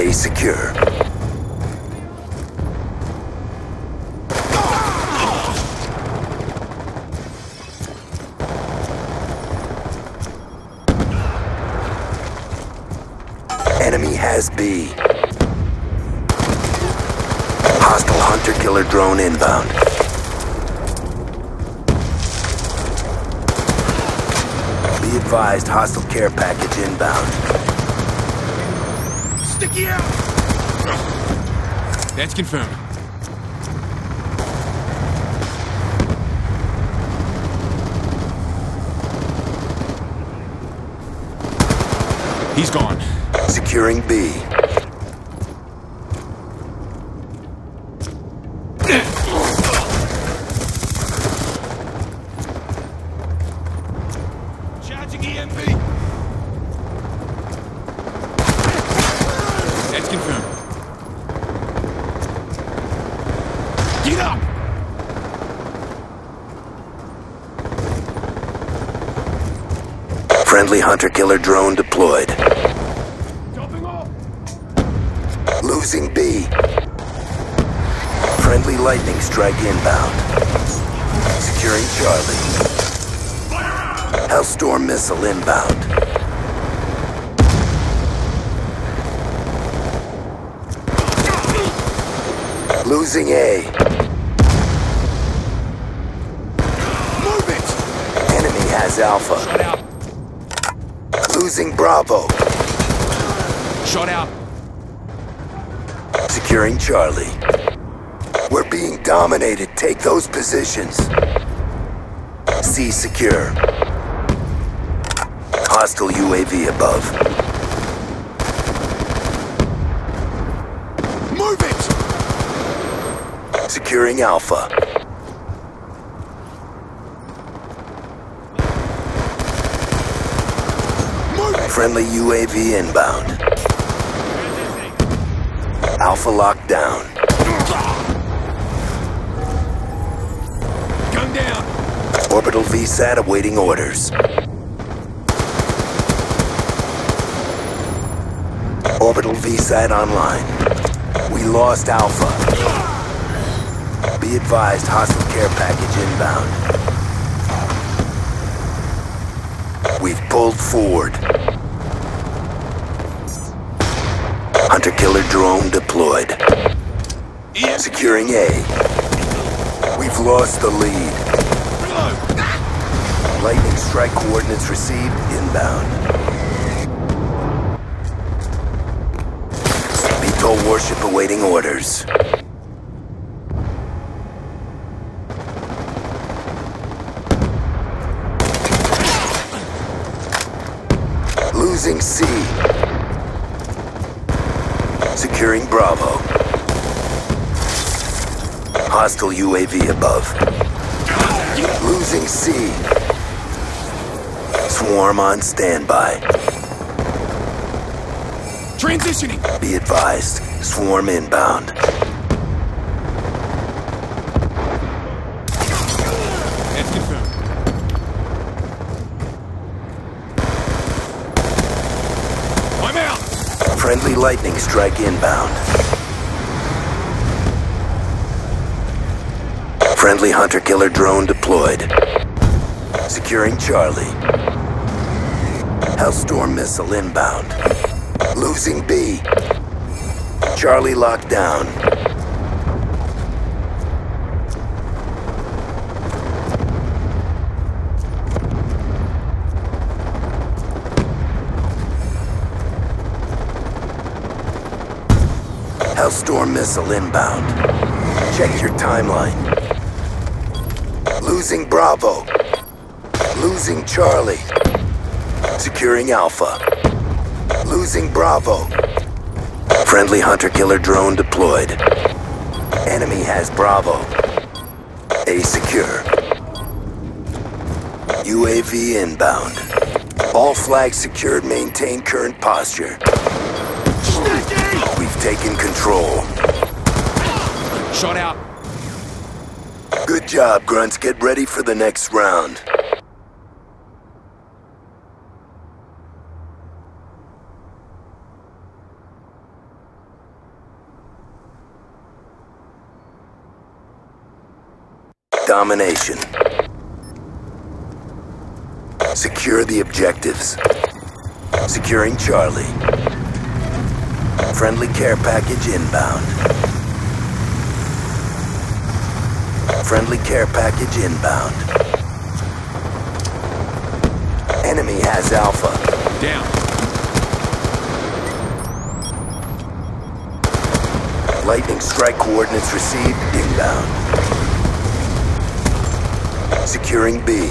A secure. Enemy has B. Hostile hunter-killer drone inbound. Be advised, hostile care package inbound. Sticky out! That's confirmed. He's gone. Securing B. Charging EMP! That's confirmed. Get up! Friendly hunter-killer drone deployed. Jumping off! Losing B. Friendly lightning strike inbound. Securing Charlie. Hellstorm missile inbound. Losing A. Move it! Enemy has Alpha. Shot. Losing Bravo. Shot out. Securing Charlie. We're being dominated. Take those positions. C secure. Hostile UAV above. Move it! Securing Alpha. Move it! Friendly UAV inbound. Alpha locked down. Gun down! Orbital VSAT awaiting orders. Orbital VSAT online. We lost Alpha. Be advised, hostile care package inbound. We've pulled forward. Hunter-killer drone deployed. Securing A. We've lost the lead. Lightning strike coordinates received inbound. VTOL warship awaiting orders. Losing C. Securing Bravo. Hostile UAV above. Losing C. Swarm on standby. Transitioning! Be advised, swarm inbound. That's confirmed. I'm out! Friendly lightning strike inbound. Friendly hunter-killer drone deployed. Securing Charlie. Hellstorm missile inbound. Losing B. Charlie locked down. Hellstorm missile inbound. Check your timeline. Losing Bravo. Losing Charlie. Securing Alpha. Losing Bravo. Friendly hunter-killer drone deployed. Enemy has Bravo. A secure. UAV inbound. All flags secured. Maintain current posture taken control. Shot out. Good job, Grunts. Get ready for the next round. Domination. Secure the objectives. Securing Charlie. Friendly care package inbound. Friendly care package inbound. Enemy has Alpha. Down. Lightning strike coordinates received inbound. Securing B.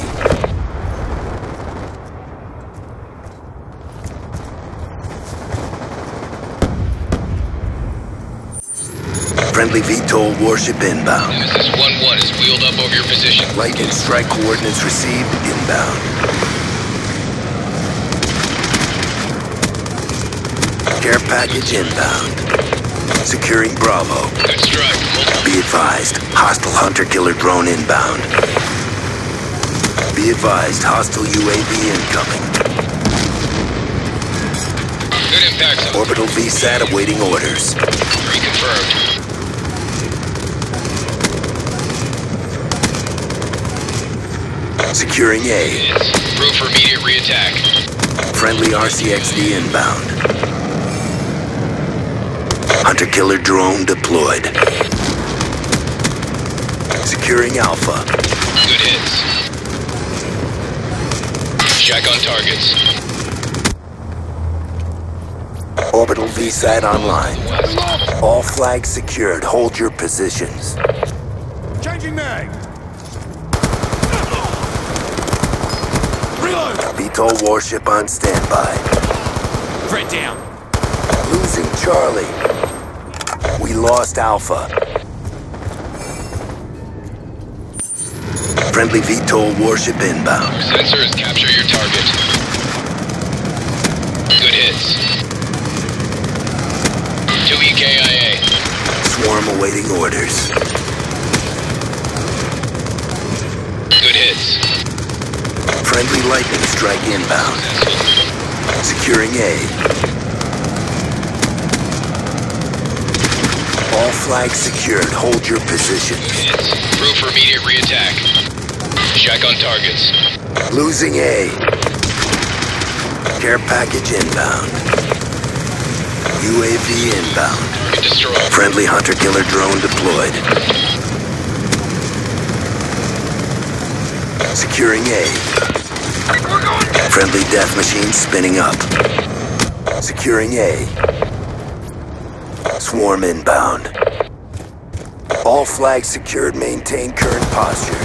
Friendly VTOL warship inbound. Nemesis 1-1 is wheeled up over your position. Lightning strike coordinates received inbound. Care package inbound. Securing Bravo. Good strike. Be advised, hostile hunter-killer drone inbound. Be advised, hostile UAV incoming. Good impact. Orbital VSAT awaiting orders. Reconfirmed. Securing A. It's proof for immediate reattack. Friendly RCXD inbound. Hunter-killer drone deployed. Securing Alpha. Good hits. Check on targets. Orbital VSAT online. All flags secured. Hold your positions. Changing mag. Reload. VTOL warship on standby. Threat down. Losing Charlie. We lost Alpha. Friendly VTOL warship inbound. Sensors capture your target. Good hits. 2 EKIA. Swarm awaiting orders. Friendly lightning strike inbound. Securing A. All flags secured. Hold your positions. Hits. Proof for immediate reattack. Check on targets. Losing A. Care package inbound. UAV inbound. Destroyed. Friendly hunter-killer drone deployed. Securing A. Friendly death machine spinning up. Securing A. Swarm inbound. All flags secured. Maintain current posture.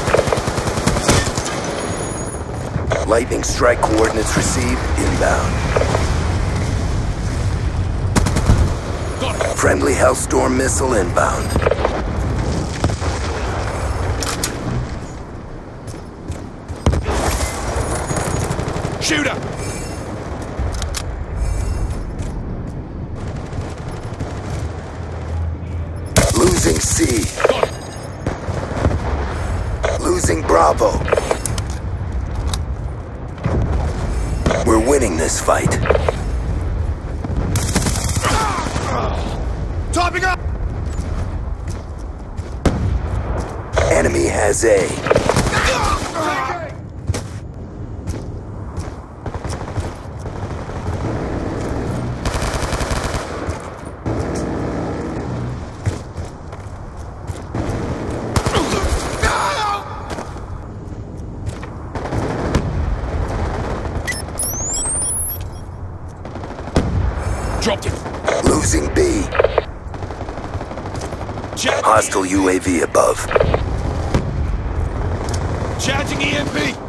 Lightning strike coordinates received. Inbound. Friendly Hellstorm missile inbound. Shooter. Losing C. Losing Bravo. We're winning this fight. Topping up. Enemy has A. Dropped him. Losing B. Charging, Hostile UAV above. charging EMP.